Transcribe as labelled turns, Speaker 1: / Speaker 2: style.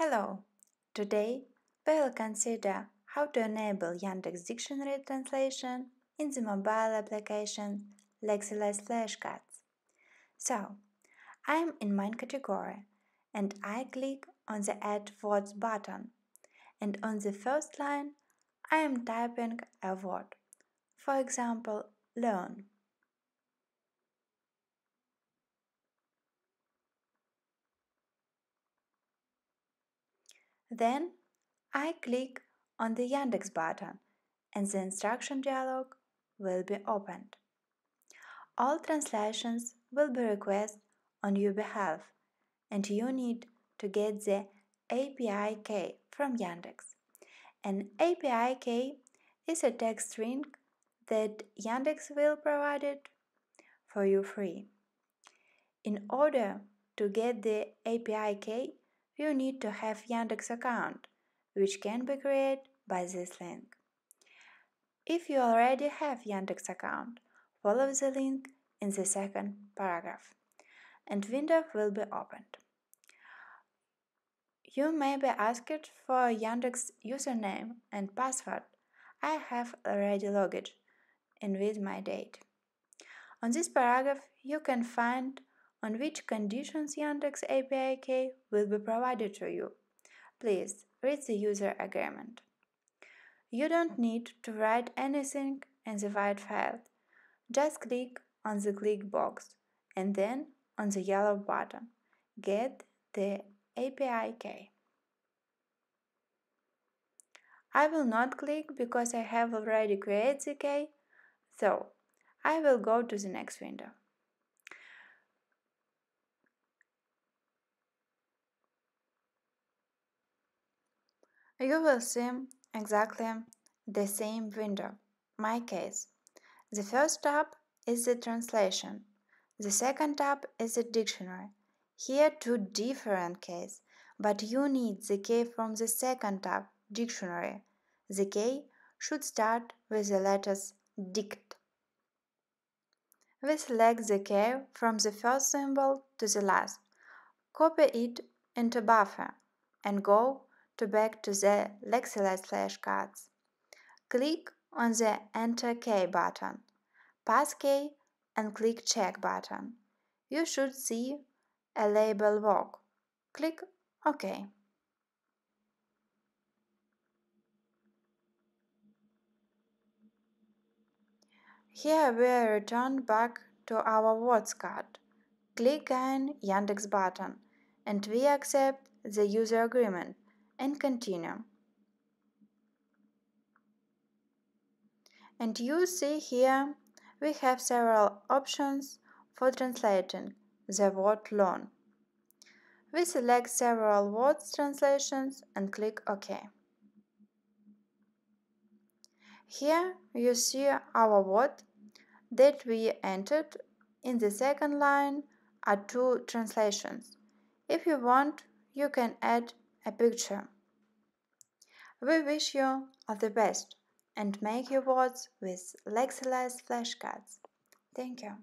Speaker 1: Hello! Today we will consider how to enable Yandex Dictionary translation in the mobile application Lexilize Flashcards. So, I am in my category and I click on the Add Words button and on the first line I am typing a word, for example, learn. Then I click on the Yandex button and the instruction dialog will be opened. All translations will be requested on your behalf and you need to get the API key from Yandex. An API key is a text string that Yandex will provide it for you free. In order to get the API key, you need to have Yandex account, which can be created by this link. If you already have Yandex account, follow the link in the second paragraph, and window will be opened. You may be asked for Yandex username and password. I have already logged in with my date. On this paragraph, you can find on which conditions Yandex API key will be provided to you. Please read the user agreement. You don't need to write anything in the white file. Just click on the click box and then on the yellow button. Get the API key. I will not click because I have already created the key, so I will go to the next window. You will see exactly the same window, my case. The first tab is the translation. The second tab is the dictionary. Here two different keys, but you need the key from the second tab, dictionary. The key should start with the letters dict. We select the key from the first symbol to the last, copy it into buffer and go to back to the Lexilize flashcards. Click on the Enter key button, pass key and click Check button. You should see a label work. Click OK. Here we return back to our words card. Click on Yandex button and we accept the user agreement and continue. And you see here we have several options for translating the word learn. We select several words translations and click OK. Here you see our word that we entered. In the second line are two translations. If you want, you can add a picture. We wish you all the best and make your words with Lexilize flashcards. Thank you.